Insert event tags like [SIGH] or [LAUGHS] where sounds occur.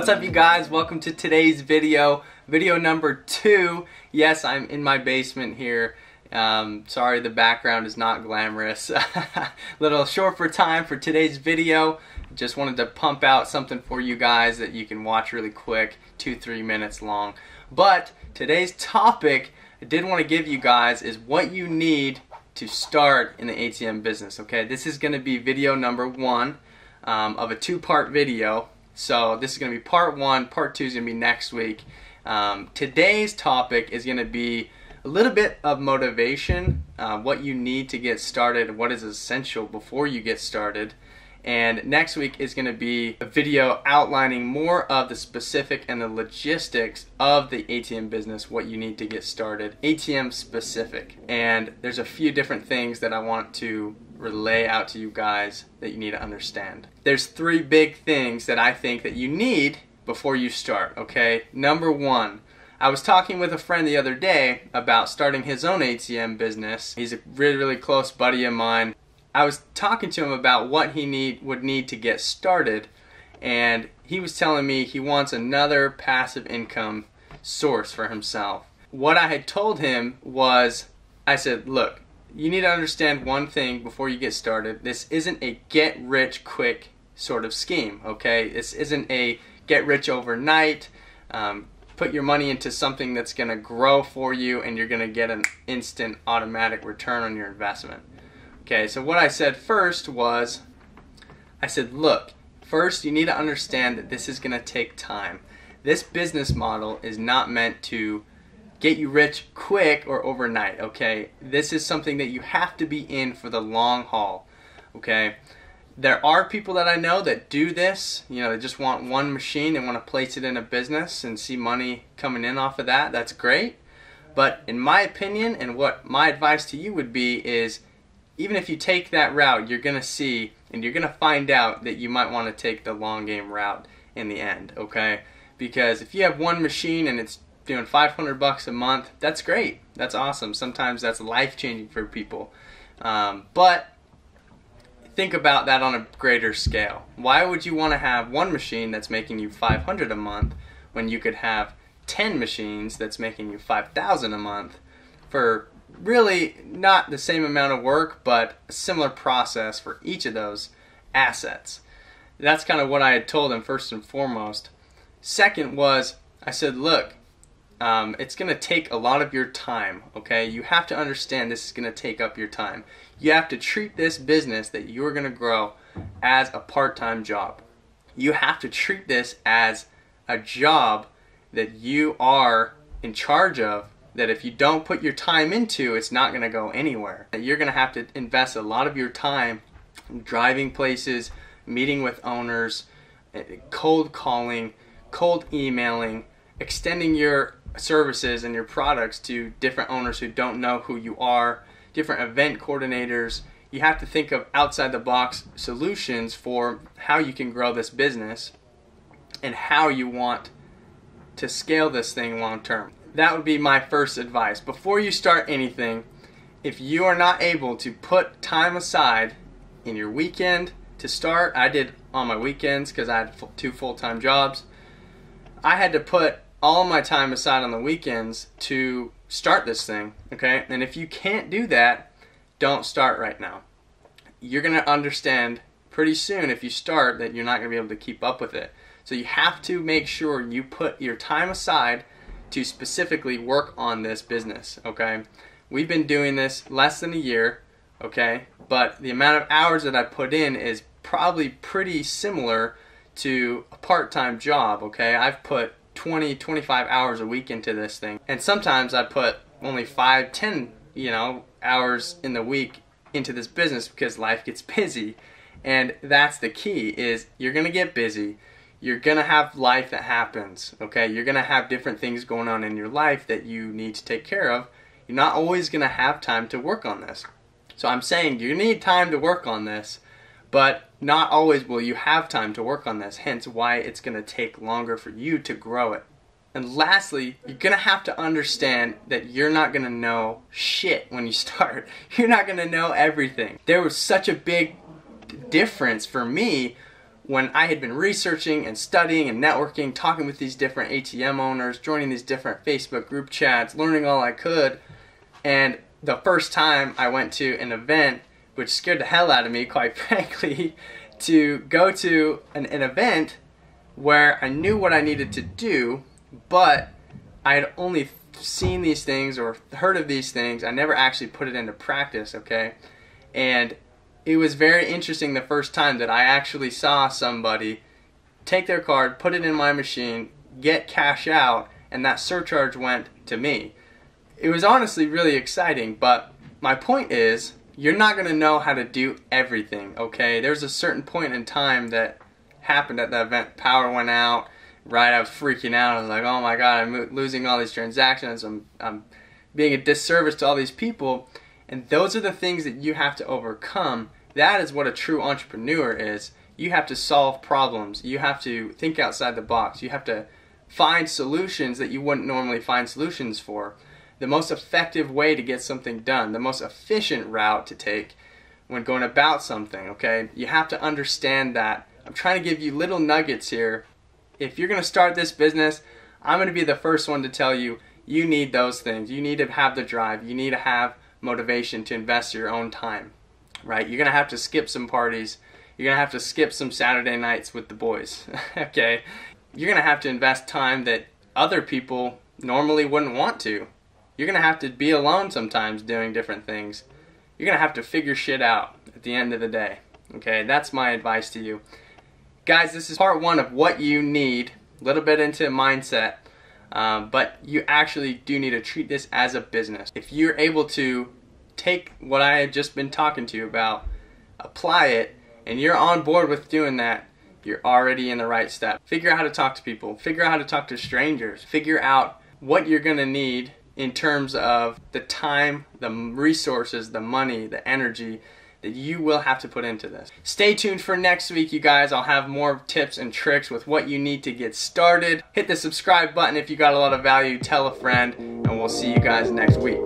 What's up you guys? Welcome to today's video. Video number two. Yes, I'm in my basement here. Um, sorry the background is not glamorous. A [LAUGHS] little short for time for today's video. Just wanted to pump out something for you guys that you can watch really quick, two, three minutes long. But today's topic I did want to give you guys is what you need to start in the ATM business. Okay, this is going to be video number one um, of a two-part video. So this is going to be part one. Part two is going to be next week. Um, today's topic is going to be a little bit of motivation, uh, what you need to get started, what is essential before you get started. And next week is going to be a video outlining more of the specific and the logistics of the ATM business, what you need to get started, ATM specific. And there's a few different things that I want to relay out to you guys that you need to understand. There's three big things that I think that you need before you start, okay? Number one, I was talking with a friend the other day about starting his own ATM business. He's a really, really close buddy of mine. I was talking to him about what he need would need to get started, and he was telling me he wants another passive income source for himself. What I had told him was, I said, look, you need to understand one thing before you get started. This isn't a get rich quick sort of scheme, okay? This isn't a get rich overnight. Um, put your money into something that's going to grow for you and you're going to get an instant automatic return on your investment. Okay, so what I said first was, I said, look, first you need to understand that this is going to take time. This business model is not meant to get you rich quick or overnight, okay? This is something that you have to be in for the long haul, okay? There are people that I know that do this, you know, they just want one machine, they want to place it in a business and see money coming in off of that. That's great. But in my opinion, and what my advice to you would be is even if you take that route, you're going to see and you're going to find out that you might want to take the long game route in the end, okay? Because if you have one machine and it's doing 500 bucks a month, that's great. That's awesome. Sometimes that's life changing for people. Um, but think about that on a greater scale. Why would you want to have one machine that's making you 500 a month when you could have 10 machines that's making you 5,000 a month for really not the same amount of work, but a similar process for each of those assets. That's kind of what I had told him first and foremost. Second was, I said, look, um, it's going to take a lot of your time, okay? You have to understand this is going to take up your time. You have to treat this business that you're going to grow as a part time job. You have to treat this as a job that you are in charge of that if you don't put your time into, it's not going to go anywhere. You're going to have to invest a lot of your time driving places, meeting with owners, eh, cold calling, cold emailing, extending your services and your products to different owners who don't know who you are, different event coordinators. You have to think of outside the box solutions for how you can grow this business and how you want to scale this thing long term that would be my first advice. Before you start anything, if you are not able to put time aside in your weekend to start, I did on my weekends because I had two full time jobs. I had to put all my time aside on the weekends to start this thing, okay? And if you can't do that, don't start right now. You're going to understand pretty soon if you start that you're not going to be able to keep up with it. So you have to make sure you put your time aside to specifically work on this business, okay? We've been doing this less than a year, okay? But the amount of hours that I put in is probably pretty similar to a part-time job, okay? I've put 20, 25 hours a week into this thing. And sometimes I put only 5, 10, you know, hours in the week into this business because life gets [LAUGHS] busy. And that's the key is you're going to get busy. You're gonna have life that happens okay? You're gonna have different things going on in your life that you need to take care of. You're not always gonna have time to work on this. So i'm saying you need time to work on this but not always will you have time to work on this hence why it's gonna take longer for you to grow it and lastly, you're gonna have to understand that you're not gonna know shit when you [LAUGHS] start. You're not gonna know everything. There was such a big difference for me when I had been researching and studying and networking, talking with these different ATM owners, joining these different Facebook group chats, learning all I could, and the first time I went to an event, which scared the hell out of me, quite [LAUGHS] frankly, to go to an, an event where I knew what I needed to do, but I had only seen these things or heard of these things. I never actually put it into practice, okay? And it was very interesting the first time that I actually saw somebody take their card, put it in my machine, get cash out, and that surcharge went to me. It was honestly really exciting, but my point is, you're not going to know how to do everything, okay? There's a certain point in time that happened at the event. Power went out, right? I was freaking out. I was like, oh my God, I'm losing all these transactions. I'm, I'm being a disservice to all these people. And those are the things that you have to overcome. That is what a true entrepreneur is. You have to solve problems. You have to think outside the box. You have to find solutions that you wouldn't normally find solutions for. The most effective way to get something done, the most efficient route to take when going about something, okay? You have to understand that. I'm trying to give you little nuggets here. If you're going to start this business, I'm going to be the first one to tell you you need those things. You need to have the drive. You need to have motivation to invest your own time, right? You're gonna have to skip some parties. You're gonna have to skip some Saturday nights with the boys, [LAUGHS] okay? You're gonna have to invest time that other people normally wouldn't want to. You're gonna have to be alone sometimes doing different things. You're gonna have to figure shit out at the end of the day, okay? That's my advice to you. Guys, this is part one of what you need, a little bit into mindset um, but you actually do need to treat this as a business. If you're able to take what I have just been talking to you about, apply it, and you're on board with doing that, you're already in the right step. Figure out how to talk to people, figure out how to talk to strangers, figure out what you're gonna need in terms of the time, the resources, the money, the energy, that you will have to put into this. Stay tuned for next week, you guys. I'll have more tips and tricks with what you need to get started. Hit the subscribe button if you got a lot of value. Tell a friend, and we'll see you guys next week.